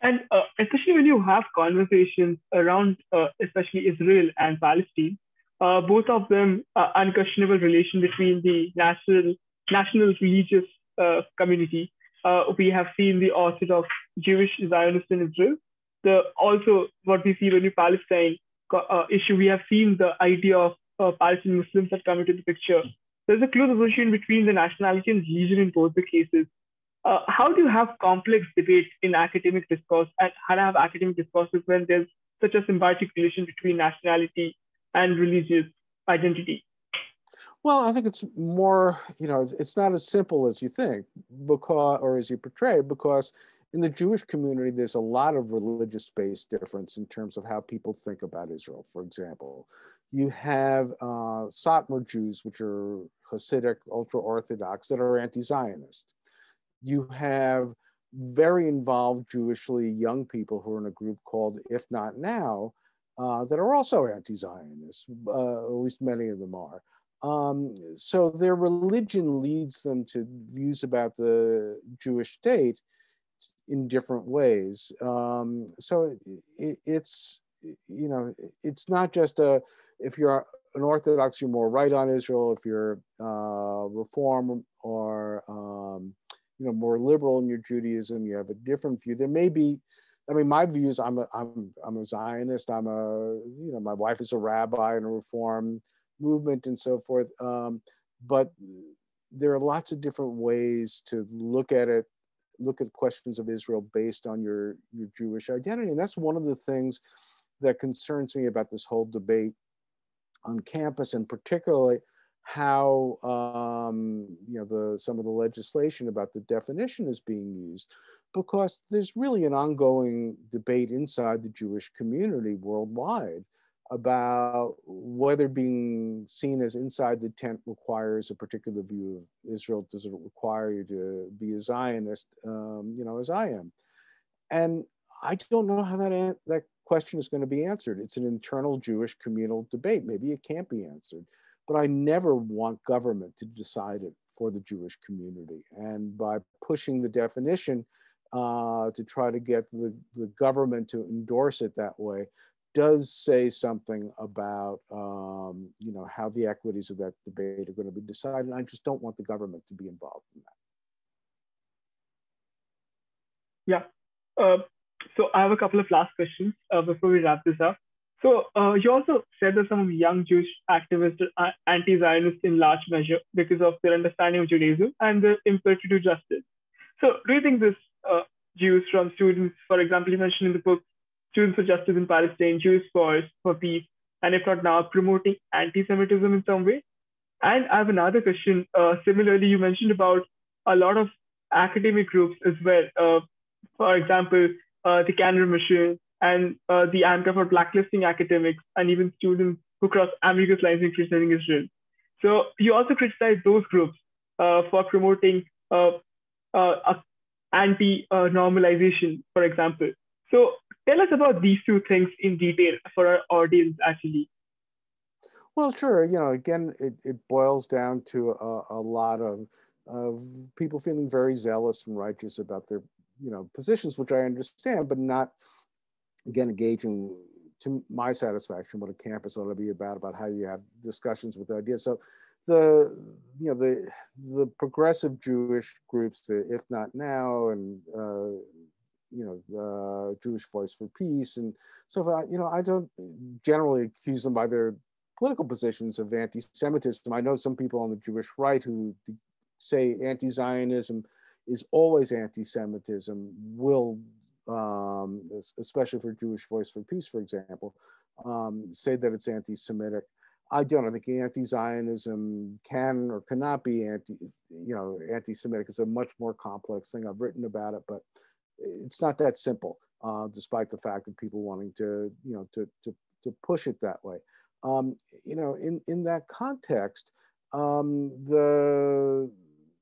And uh, especially when you have conversations around, uh, especially Israel and Palestine, uh, both of them unquestionable relation between the national national religious uh, community. Uh, we have seen the of Jewish Zionists in Israel, the also what we see when you Palestine uh, issue, we have seen the idea of uh, Palestinian Muslims that come into the picture. There's a close association between the nationality and religion in both the cases. Uh, how do you have complex debates in academic discourse and how to have academic discourses when there's such a symbiotic relation between nationality and religious identity? Well, I think it's more, you know, it's, it's not as simple as you think because, or as you portray, because in the Jewish community, there's a lot of religious based difference in terms of how people think about Israel. For example, you have uh, Satmar Jews, which are Hasidic, ultra Orthodox, that are anti Zionist. You have very involved Jewishly young people who are in a group called If Not Now uh, that are also anti Zionist, uh, at least many of them are. Um, so their religion leads them to views about the Jewish state in different ways. Um, so it, it's, you know, it's not just a, if you're an Orthodox, you're more right on Israel. If you're uh, Reform or, um, you know, more liberal in your Judaism, you have a different view. There may be, I mean, my views, I'm a, I'm, I'm a Zionist. I'm a, you know, my wife is a rabbi in a Reform movement and so forth. Um, but there are lots of different ways to look at it look at questions of Israel based on your, your Jewish identity. And that's one of the things that concerns me about this whole debate on campus and particularly how um, you know the some of the legislation about the definition is being used because there's really an ongoing debate inside the Jewish community worldwide about whether being seen as inside the tent requires a particular view of Israel. Does it require you to be a Zionist, um, you know, as I am? And I don't know how that, that question is going to be answered. It's an internal Jewish communal debate. Maybe it can't be answered. But I never want government to decide it for the Jewish community. And by pushing the definition uh, to try to get the, the government to endorse it that way, does say something about um, you know how the equities of that debate are going to be decided. I just don't want the government to be involved in that. Yeah. Uh, so I have a couple of last questions uh, before we wrap this up. So uh, you also said that some young Jewish activists are anti-Zionist in large measure because of their understanding of Judaism and their impetus to justice. So do you think this uh, Jews from students, for example, you mentioned in the book Students for Justice in Palestine, Jews for, for Peace, and if not now, promoting anti-Semitism in some way? And I have another question. Uh, similarly, you mentioned about a lot of academic groups as well. Uh, for example, uh, the Canary Mission and uh, the AMCHA for blacklisting academics and even students who cross ambiguous lines in criticizing Israel. So you also criticize those groups uh, for promoting uh, anti-normalization, for example. So tell us about these two things in detail for our audience, actually. Well, sure. You know, again, it, it boils down to a, a lot of, of people feeling very zealous and righteous about their, you know, positions, which I understand, but not, again, engaging to my satisfaction what a campus ought to be about, about how you have discussions with ideas. So the, you know, the, the progressive Jewish groups, If Not Now and uh, you know, uh, Jewish Voice for Peace. And so, I, you know, I don't generally accuse them by their political positions of anti-Semitism. I know some people on the Jewish right who say anti-Zionism is always anti-Semitism, will, um, especially for Jewish Voice for Peace, for example, um, say that it's anti-Semitic. I don't. I think anti-Zionism can or cannot be anti, you know, anti-Semitic. It's a much more complex thing. I've written about it, but it's not that simple, uh, despite the fact of people wanting to, you know, to, to, to push it that way. Um, you know, in, in that context, um, the,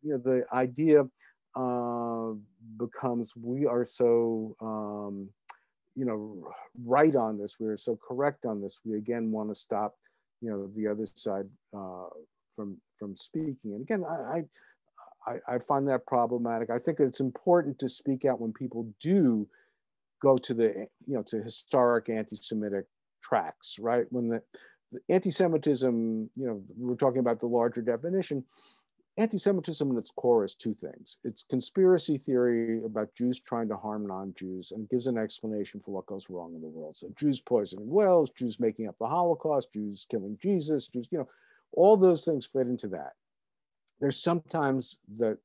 you know, the idea uh, becomes we are so, um, you know, right on this, we are so correct on this, we again want to stop, you know, the other side uh, from, from speaking. And again, I, I I, I find that problematic. I think that it's important to speak out when people do go to the, you know, to historic anti-Semitic tracks, right? When the, the anti-Semitism, you know, we're talking about the larger definition, anti-Semitism in its core is two things. It's conspiracy theory about Jews trying to harm non-Jews and gives an explanation for what goes wrong in the world. So Jews poisoning wells, Jews making up the Holocaust, Jews killing Jesus, Jews, you know, all those things fit into that. There's sometimes that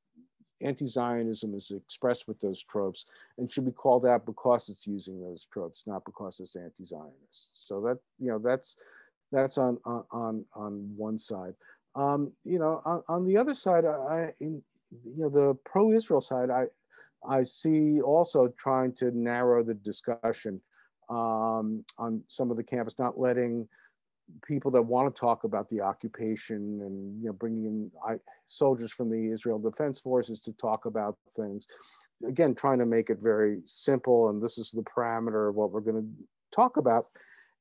anti-Zionism is expressed with those tropes and should be called out because it's using those tropes, not because it's anti-Zionist. So that you know that's that's on on on one side. Um, you know, on, on, the other side, I, in, you know, the pro-Israel side, I, I see also trying to narrow the discussion um, on some of the campus, not letting people that want to talk about the occupation and you know bringing in I, soldiers from the Israel Defense Forces to talk about things. Again, trying to make it very simple, and this is the parameter of what we're going to talk about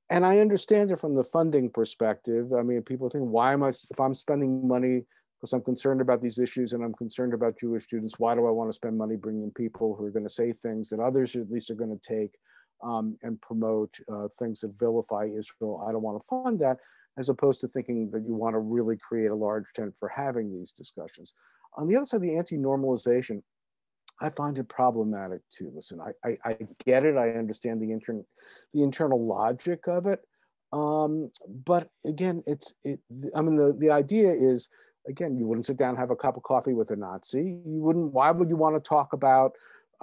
and I understand it from the funding perspective. I mean, people think, why am I, if I'm spending money because I'm concerned about these issues and I'm concerned about Jewish students, why do I want to spend money bringing people who are going to say things that others at least are going to take um, and promote uh, things that vilify Israel? I don't want to fund that, as opposed to thinking that you want to really create a large tent for having these discussions. On the other side, the anti-normalization, I find it problematic too. Listen, I, I, I get it. I understand the internal the internal logic of it. Um, but again, it's it. I mean, the the idea is again, you wouldn't sit down and have a cup of coffee with a Nazi. You wouldn't. Why would you want to talk about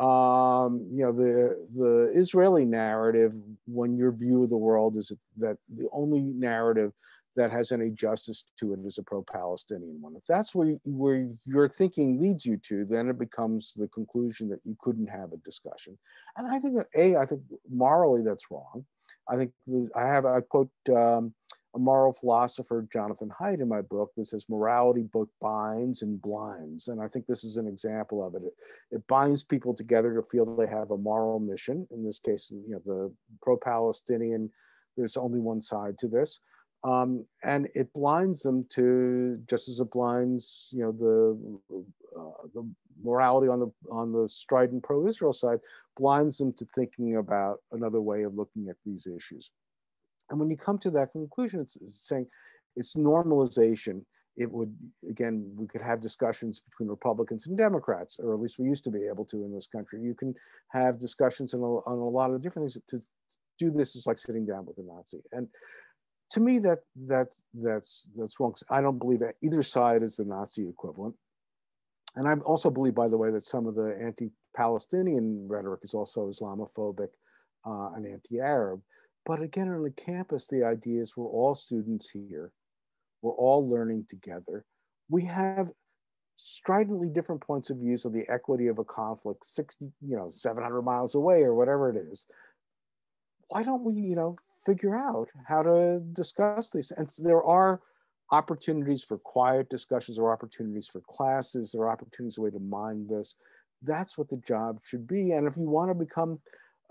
um, you know the the Israeli narrative when your view of the world is that the only narrative that has any justice to it is a pro-Palestinian one. If that's where, where your thinking leads you to, then it becomes the conclusion that you couldn't have a discussion. And I think that A, I think morally that's wrong. I think I have, I quote um, a moral philosopher, Jonathan Haidt, in my book that says morality both binds and blinds. And I think this is an example of it. It, it binds people together to feel they have a moral mission. In this case, you know, the pro-Palestinian, there's only one side to this um, and it blinds them to just as it blinds you know the uh, the morality on the on the strident pro-Israel side blinds them to thinking about another way of looking at these issues. And when you come to that conclusion, it's, it's saying it's normalization. It would again, we could have discussions between Republicans and Democrats, or at least we used to be able to in this country. You can have discussions on a, on a lot of different things. To do this is like sitting down with a Nazi, and to me that that's that's that's wrong i don't believe that either side is the nazi equivalent and i also believe by the way that some of the anti-palestinian rhetoric is also islamophobic uh, and anti-arab but again on the campus the idea is we're all students here we're all learning together we have stridently different points of views of the equity of a conflict 60 you know 700 miles away or whatever it is why don't we you know figure out how to discuss these. And so there are opportunities for quiet discussions or opportunities for classes or opportunities a way to mind this. That's what the job should be. And if you want to become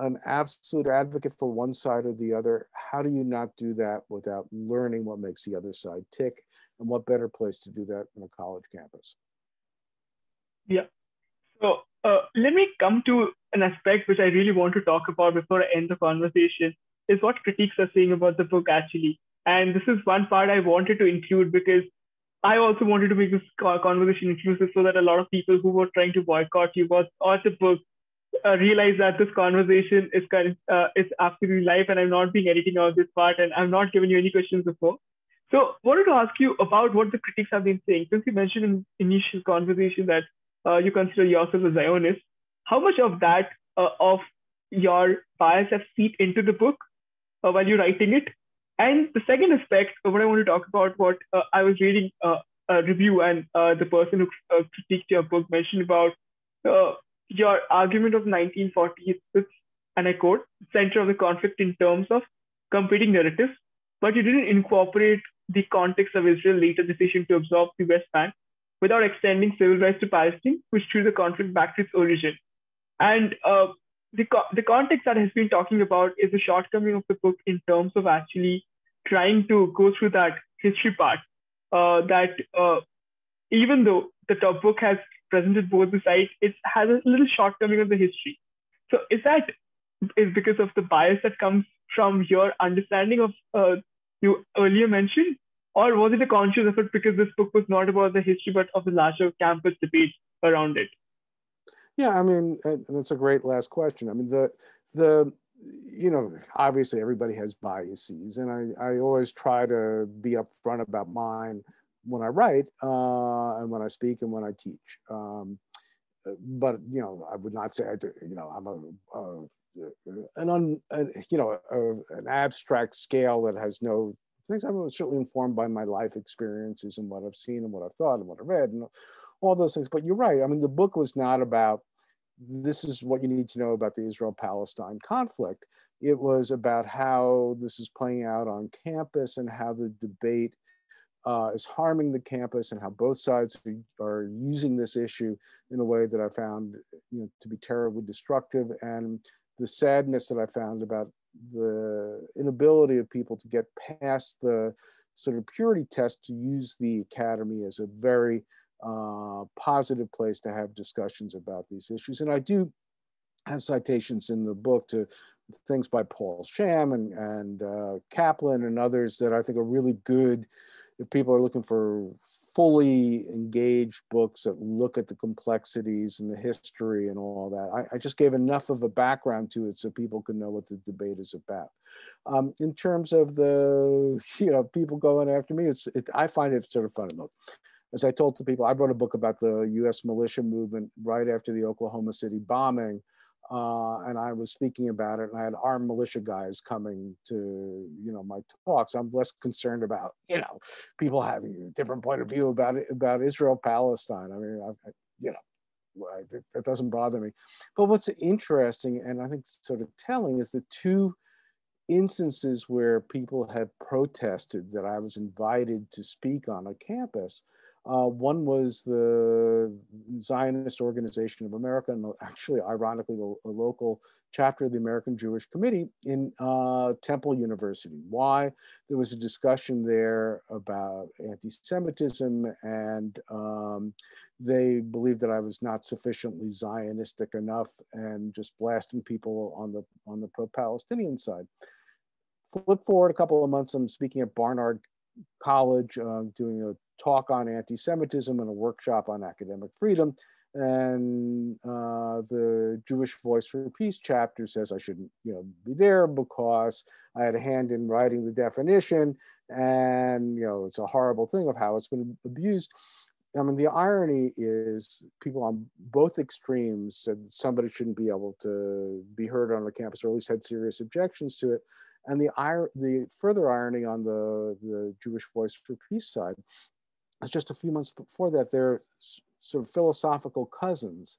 an absolute advocate for one side or the other, how do you not do that without learning what makes the other side tick? And what better place to do that in a college campus? Yeah. So uh, let me come to an aspect which I really want to talk about before I end the conversation, is what critics are saying about the book actually. And this is one part I wanted to include because I also wanted to make this conversation inclusive so that a lot of people who were trying to boycott you was or the book uh, realize that this conversation is uh, is absolutely live and I'm not being editing out this part and I'm not giving you any questions before. So wanted to ask you about what the critics have been saying. Since you mentioned in initial conversation that uh, you consider yourself a Zionist, how much of that uh, of your bias have seeped into the book uh, while you're writing it. And the second aspect, of what I want to talk about, what uh, I was reading uh, a review, and uh, the person who uh, critiqued your book mentioned about uh, your argument of 1940s, and I quote, center of the conflict in terms of competing narratives, but you didn't incorporate the context of Israel's later decision to absorb the West Bank without extending civil rights to Palestine, which threw the conflict back to its origin. And uh, the, the context that has been talking about is the shortcoming of the book in terms of actually trying to go through that history part. Uh, that uh, even though the top book has presented both the sides, it has a little shortcoming of the history. So is that is because of the bias that comes from your understanding of uh, you earlier mentioned, or was it a conscious effort because this book was not about the history but of the larger campus debate around it? Yeah, I mean, that's a great last question. I mean, the the you know, obviously everybody has biases, and I I always try to be upfront about mine when I write uh, and when I speak and when I teach. Um, but you know, I would not say I do, you know I'm a, an un, a, you know a, an abstract scale that has no things. I'm certainly informed by my life experiences and what I've seen and what I've thought and what I've read and all those things. But you're right. I mean, the book was not about this is what you need to know about the Israel-Palestine conflict. It was about how this is playing out on campus and how the debate uh, is harming the campus and how both sides are using this issue in a way that I found you know, to be terribly destructive and the sadness that I found about the inability of people to get past the sort of purity test to use the academy as a very uh, positive place to have discussions about these issues. And I do have citations in the book to things by Paul Scham and, and uh, Kaplan and others that I think are really good if people are looking for fully engaged books that look at the complexities and the history and all that. I, I, just gave enough of a background to it so people can know what the debate is about. Um, in terms of the, you know, people going after me, it's, it, I find it sort of funny. Look, as I told the people, I wrote a book about the US militia movement right after the Oklahoma City bombing uh, and I was speaking about it, and I had armed militia guys coming to you know my talks. I'm less concerned about you know people having a different point of view about it, about Israel Palestine. I mean, I, I, you know, I, that doesn't bother me. But what's interesting, and I think sort of telling, is the two instances where people have protested that I was invited to speak on a campus uh, one was the Zionist Organization of America, and actually, ironically, a, a local chapter of the American Jewish Committee in uh, Temple University. Why? There was a discussion there about anti Semitism, and um, they believed that I was not sufficiently Zionistic enough and just blasting people on the, on the pro Palestinian side. Flip forward a couple of months, I'm speaking at Barnard College, uh, doing a talk on anti-Semitism and a workshop on academic freedom. And uh, the Jewish Voice for Peace chapter says I shouldn't, you know, be there because I had a hand in writing the definition, and you know, it's a horrible thing of how it's been abused. I mean, the irony is people on both extremes said somebody shouldn't be able to be heard on the campus, or at least had serious objections to it. And the, the further irony on the, the Jewish Voice for Peace side is just a few months before that, they're sort of philosophical cousins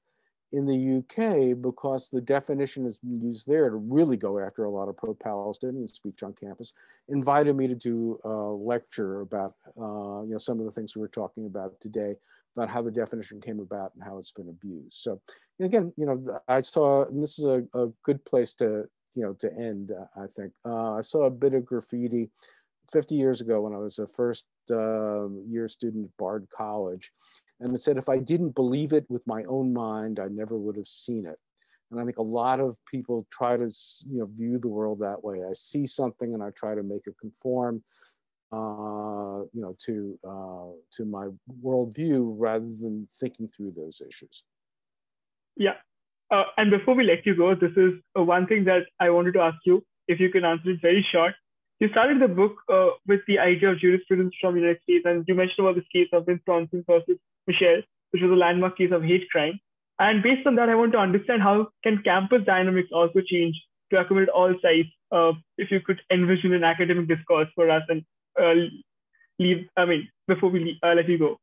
in the UK because the definition is used there to really go after a lot of pro-Palestinian speech on campus, invited me to do a lecture about uh, you know some of the things we were talking about today, about how the definition came about and how it's been abused. So again, you know, I saw, this is a, a good place to you know, to end, uh, I think. Uh, I saw a bit of graffiti 50 years ago when I was a first uh, year student at Bard College. And it said, if I didn't believe it with my own mind, I never would have seen it. And I think a lot of people try to you know, view the world that way. I see something and I try to make it conform uh, you know, to, uh, to my worldview rather than thinking through those issues. Yeah, uh, and before we let you go, this is uh, one thing that I wanted to ask you, if you can answer it very short. You started the book uh, with the idea of jurisprudence from the United States, and you mentioned about this case of Wisconsin versus Mitchell, which was a landmark case of hate crime. And based on that, I want to understand how can campus dynamics also change to accommodate all sides. Uh, if you could envision an academic discourse for us and uh, leave, I mean, before we leave, uh, let you go.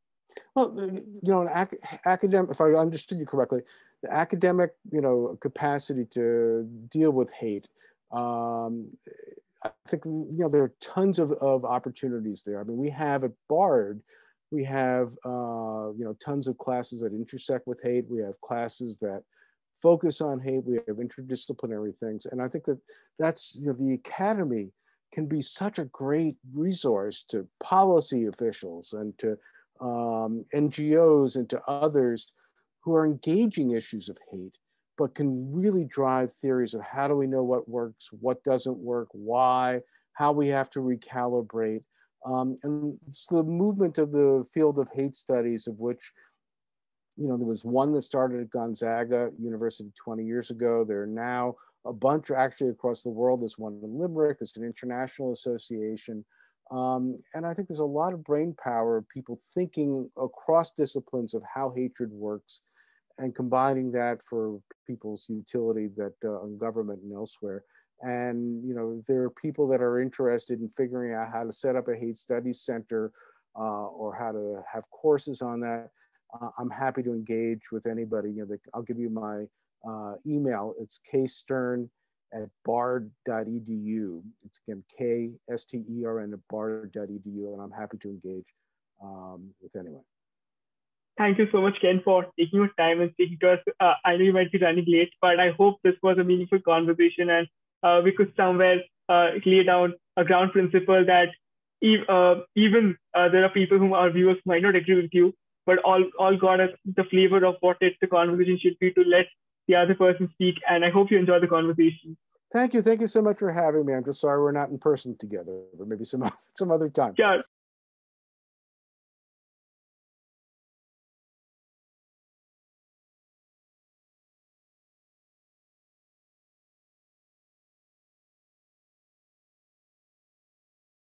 Well, you know, an ac- academic, if I understood you correctly, the academic, you know, capacity to deal with hate. Um, I think you know there are tons of, of opportunities there. I mean, we have at Bard, we have uh, you know tons of classes that intersect with hate. We have classes that focus on hate. We have interdisciplinary things, and I think that that's you know the academy can be such a great resource to policy officials and to um, NGOs and to others who are engaging issues of hate, but can really drive theories of how do we know what works, what doesn't work, why, how we have to recalibrate. Um, and it's the movement of the field of hate studies, of which, you know, there was one that started at Gonzaga University 20 years ago. There are now a bunch actually across the world. There's one in Limerick, there's an international association. Um, and I think there's a lot of brain power of people thinking across disciplines of how hatred works and combining that for people's utility that uh, in government and elsewhere. And you know, there are people that are interested in figuring out how to set up a hate studies center uh, or how to have courses on that. Uh, I'm happy to engage with anybody. You know, I'll give you my uh, email. It's kstern at bard.edu. It's again K S T E R N at bard.edu, and I'm happy to engage um, with anyone. Thank you so much, Ken, for taking your time and speaking to us. Uh, I know you might be running late, but I hope this was a meaningful conversation and uh, we could somewhere uh, lay down a ground principle that e- uh, even uh, there are people whom our viewers might not agree with you, but all all got us the flavor of what it, the conversation should be to let the other person speak. And I hope you enjoy the conversation. Thank you. Thank you so much for having me. I'm just sorry we're not in person together, but maybe some some other time. Yeah.